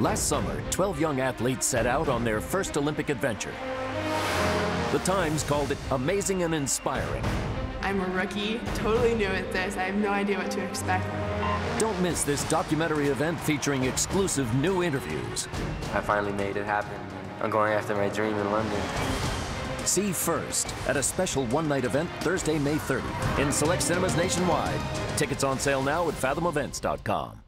Last summer, 12 young athletes set out on their first Olympic adventure. The Times called it amazing and inspiring. I'm a rookie, totally new at this. I have no idea what to expect. Don't miss this documentary event featuring exclusive new interviews. I finally made it happen. I'm going after my dream in London. See first at a special one-night event Thursday, May 30 in select cinemas nationwide. Tickets on sale now at fathomevents.com.